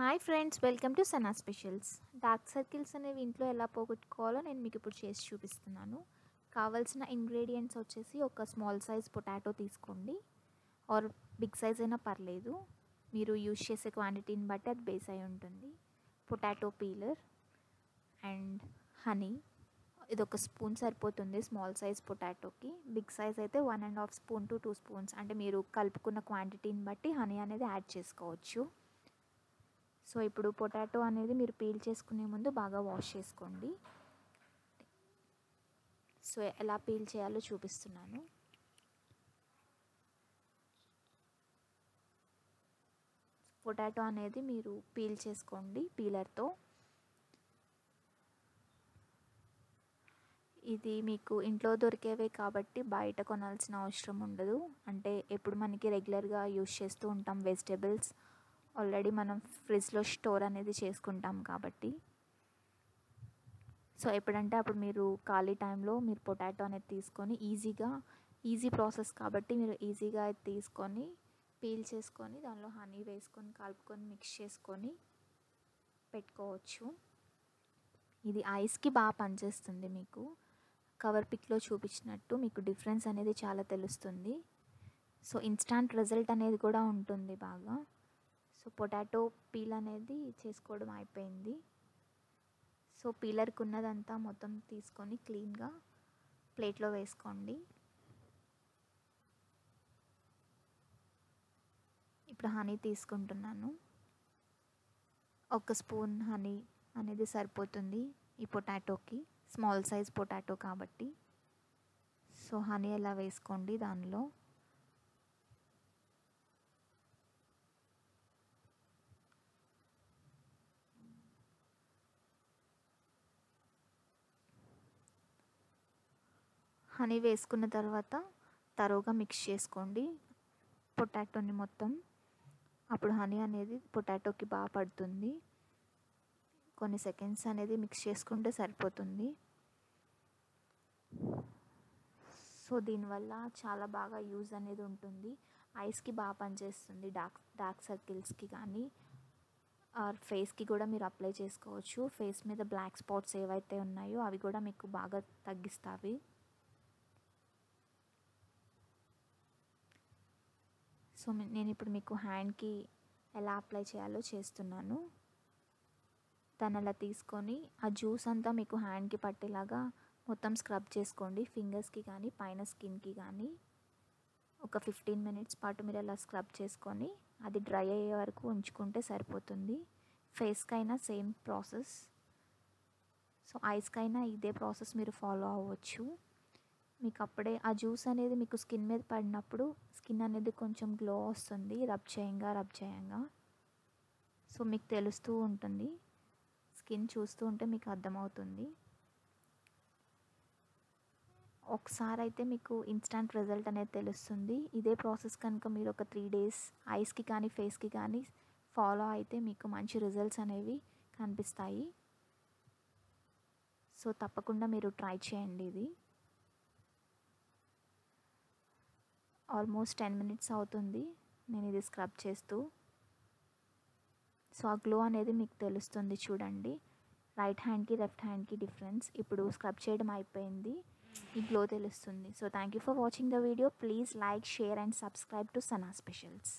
Hi friends welcome to Sana specials. Dark circles అనేవి ఇంట్లో ఎలా పోగొట్టుకోవాలో నేను మీకు ఇప్పుడు చేసి చూపిస్తున్నాను. కావాల్సిన ఇంగ్రీడియంట్స్ వచ్చేసి ఒక స్మాల్ సైజ్ పొటాటో తీసుకోండి. ఆర్ బిగ్ సైజ్ అయినా పర్లేదు. మీరు యూజ్ చేసే క్వాంటిటీని బట్టి అది బేస్ అయి ఉంటుంది. Potato peeler and honey. ఇది ఒక స్పూన్ సరిపోతుంది స్మాల్ సైజ్ పొటాటోకి. బిగ్ సైజ్ అయితే one and half spoon to two spoons. అంటే మీరు కలుపుకున్న క్వాంటిటీని బట్టి హనీ అనేది యాడ్ చేసుకోవచ్చు. సో ఇప్పుడు పొటాటో అనేది మీరు పీల్ చేసుకునే ముందు బాగా వాష్ చేసుకోండి. సో ఎలా పీల్ చేయాలో చూపిస్తున్నాను. పొటాటో అనేది మీరు పీల్ చేసుకోండి పీలర్తో. ఇది మీకు ఇంట్లో దొరికేవే కాబట్టి బయట కొనాల్సిన అవసరం ఉండదు. అంటే ఎప్పుడు మనకి రెగ్యులర్గా యూస్ చేస్తూ ఉంటాం వెజిటేబుల్స్. ఆల్రెడీ మనం ఫ్రిడ్జ్లో స్టోర్ అనేది చేసుకుంటాం కాబట్టి. సో ఎప్పుడంటే అప్పుడు మీరు ఖాళీ టైంలో మీరు పొటాటో అనేది తీసుకొని ఈజీగా ఈజీ ప్రాసెస్ కాబట్టి మీరు ఈజీగా తీసుకొని పీల్ చేసుకొని దానిలో హనీ వేసుకొని కలుపుకొని మిక్స్ చేసుకొని పెట్టుకోవచ్చు. ఇది ఐస్కి బాగా పనిచేస్తుంది మీకు. కవర్ పిక్లో చూపించినట్టు మీకు డిఫరెన్స్ అనేది చాలా తెలుస్తుంది. సో ఇన్స్టాంట్ రిజల్ట్ అనేది కూడా ఉంటుంది బాగా. సో పొటాటో పీల్ అనేది చేసుకోవడం అయిపోయింది. సో పీలర్కి ఉన్నదంతా మొత్తం తీసుకొని క్లీన్గా ప్లేట్లో వేసుకోండి. ఇప్పుడు హనీ తీసుకుంటున్నాను. ఒక స్పూన్ హనీ అనేది సరిపోతుంది ఈ పొటాటోకి. స్మాల్ సైజ్ పొటాటో కాబట్టి. సో హనీ ఎలా వేసుకోండి దానిలో? హనీ వేసుకున్న తర్వాత తరువుగా మిక్స్ చేసుకోండి. పొటాటోని మొత్తం. అప్పుడు హనీ అనేది పొటాటోకి బాగా పడుతుంది. కొన్ని సెకండ్స్ అనేది మిక్స్ చేసుకుంటే సరిపోతుంది. సో దీనివల్ల చాలా బాగా యూజ్ అనేది ఉంటుంది. ఐస్కి బాగా పనిచేస్తుంది. డార్క్ డార్క్ సర్కిల్స్కి కానీ ఆర్ ఫేస్కి కూడా మీరు అప్లై చేసుకోవచ్చు. ఫేస్ మీద బ్లాక్ స్పాట్స్ ఏవైతే ఉన్నాయో అవి కూడా మీకు బాగా తగ్గిస్తాయి. సో నేను ఇప్పుడు మీకు హ్యాండ్కి ఎలా అప్లై చేయాలో చేస్తున్నాను. దాన్ని అలా తీసుకొని ఆ జ్యూస్ అంతా మీకు హ్యాండ్కి పట్టేలాగా మొత్తం స్క్రబ్ చేసుకోండి. ఫింగర్స్కి కానీ పైన స్కిన్కి కానీ. ఒక ఫిఫ్టీన్ మినిట్స్ పాటు మీరు అలా స్క్రబ్ చేసుకొని అది డ్రై అయ్యే వరకు ఉంచుకుంటే సరిపోతుంది. ఫేస్కైనా సేమ్ ప్రాసెస్. సో ఐస్కైనా ఇదే ప్రాసెస్ మీరు ఫాలో అవ్వచ్చు. మీకు అప్పుడే ఆ జ్యూస్ అనేది మీకు స్కిన్ మీద పడినప్పుడు స్కిన్ అనేది కొంచెం గ్లో వస్తుంది. రబ్ చేయంగా రబ్ చేయంగా. సో మీకు తెలుస్తూ ఉంటుంది. స్కిన్ చూస్తూ ఉంటే మీకు అర్థమవుతుంది. ఒకసారి అయితే మీకు ఇన్స్టంట్ రిజల్ట్ అనేది తెలుస్తుంది. ఇదే ప్రాసెస్ కనుక మీరు ఒక త్రీ డేస్ ఐస్కి కానీ ఫేస్కి కానీ ఫాలో అయితే మీకు మంచి రిజల్ట్స్ అనేవి కనిపిస్తాయి. సో తప్పకుండా మీరు ట్రై చేయండి ఇది. ఆల్మోస్ట్ టెన్ మినిట్స్ అవుతుంది నేను ఇది స్క్రబ్ చేస్తూ. సో ఆ గ్లో అనేది మీకు తెలుస్తుంది చూడండి. రైట్ హ్యాండ్కి లెఫ్ట్ హ్యాండ్కి డిఫరెన్స్. ఇప్పుడు స్క్రబ్ చేయడం అయిపోయింది. ఈ గ్లో తెలుస్తుంది. So thank you for watching the video. Please like share and subscribe to Sana specials.